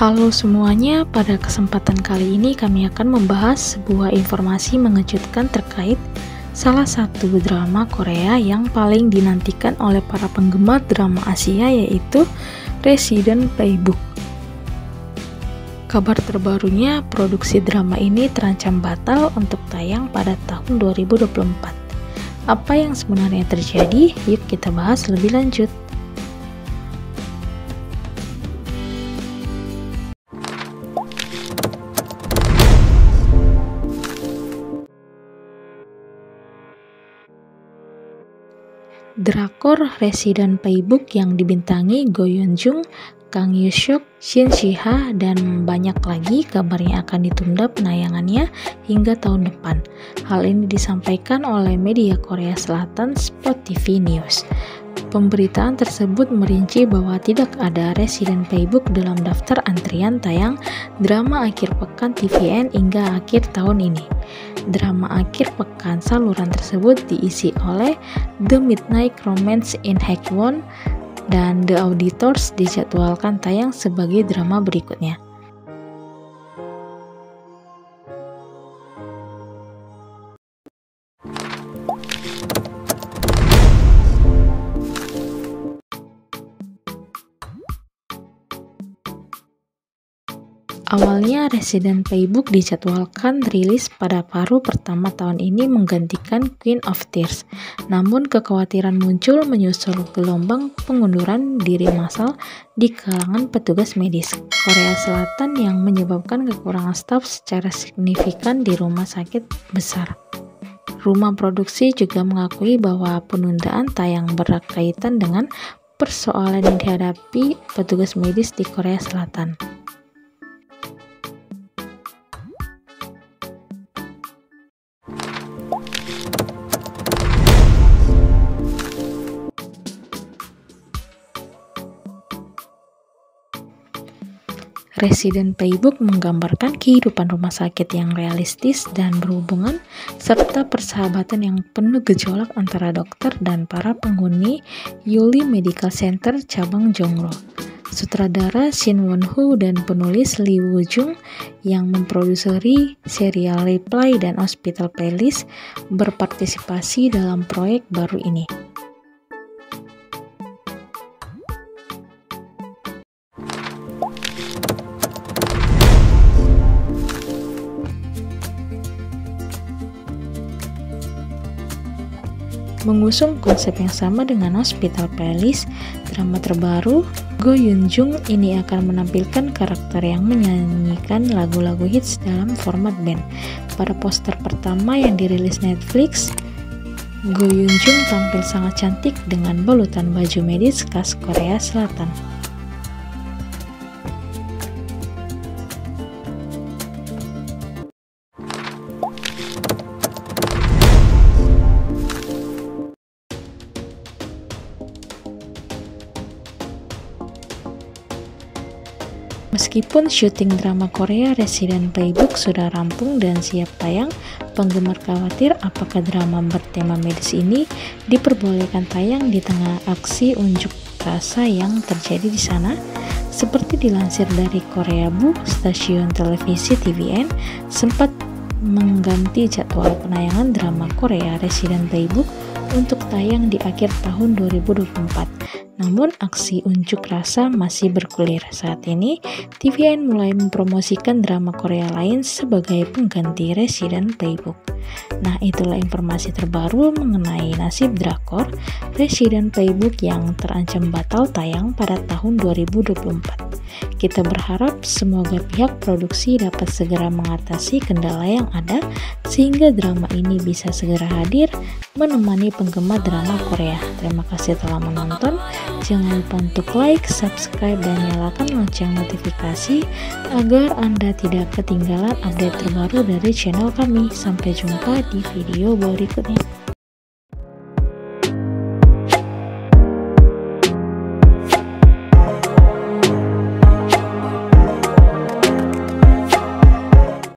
Halo semuanya, pada kesempatan kali ini kami akan membahas sebuah informasi mengejutkan terkait salah satu drama Korea yang paling dinantikan oleh para penggemar drama Asia yaitu Resident Playbook. Kabar terbarunya, produksi drama ini terancam batal untuk tayang pada tahun 2024. Apa yang sebenarnya terjadi? Yuk kita bahas lebih lanjut. Drakor Resident Playbook yang dibintangi Go Yeon Jung, Kang Yusyuk, Shin Shiha, dan banyak lagi kabarnya akan ditunda penayangannya hingga tahun depan. Hal ini disampaikan oleh media Korea Selatan Spot TV News. Pemberitaan tersebut merinci bahwa tidak ada Resident Playbook dalam daftar antrian tayang drama akhir pekan TVN hingga akhir tahun ini. Drama akhir pekan saluran tersebut diisi oleh The Midnight Romance in Hakwon dan The Auditors dijadwalkan tayang sebagai drama berikutnya. Awalnya Resident Playbook dijadwalkan rilis pada paruh pertama tahun ini menggantikan Queen of Tears. Namun kekhawatiran muncul menyusul gelombang pengunduran diri massal di kalangan petugas medis Korea Selatan yang menyebabkan kekurangan staf secara signifikan di rumah sakit besar. Rumah produksi juga mengakui bahwa penundaan tayang berkaitan dengan persoalan yang dihadapi petugas medis di Korea Selatan. Resident Playbook menggambarkan kehidupan rumah sakit yang realistis dan berhubungan, serta persahabatan yang penuh gejolak antara dokter dan para penghuni Yuli Medical Center cabang Jongro. Sutradara Shin Won Ho dan penulis Lee Woo Jung yang memproduseri serial Reply dan Hospital Playlist berpartisipasi dalam proyek baru ini. Mengusung konsep yang sama dengan Hospital Playlist, drama terbaru Go Yoon Jung ini akan menampilkan karakter yang menyanyikan lagu-lagu hits dalam format band. Pada poster pertama yang dirilis Netflix, Go Yoon Jung tampil sangat cantik dengan balutan baju medis khas Korea Selatan. Meskipun syuting drama Korea Resident Playbook sudah rampung dan siap tayang, penggemar khawatir apakah drama bertema medis ini diperbolehkan tayang di tengah aksi unjuk rasa yang terjadi di sana. Seperti dilansir dari Korea Bu, stasiun televisi TVN sempat mengganti jadwal penayangan drama Korea Resident Playbook untuk tayang di akhir tahun 2024 namun aksi unjuk rasa masih bergulir. Saat ini, TVN mulai mempromosikan drama Korea lain sebagai pengganti Resident Playbook. Nah, itulah informasi terbaru mengenai nasib drakor Resident Playbook yang terancam batal tayang pada tahun 2024. Kita berharap semoga pihak produksi dapat segera mengatasi kendala yang ada sehingga drama ini bisa segera hadir menemani penggemar drama Korea. Terima kasih telah menonton. Jangan lupa untuk like, subscribe, dan nyalakan lonceng notifikasi agar Anda tidak ketinggalan update terbaru dari channel kami. Sampai jumpa di video berikutnya.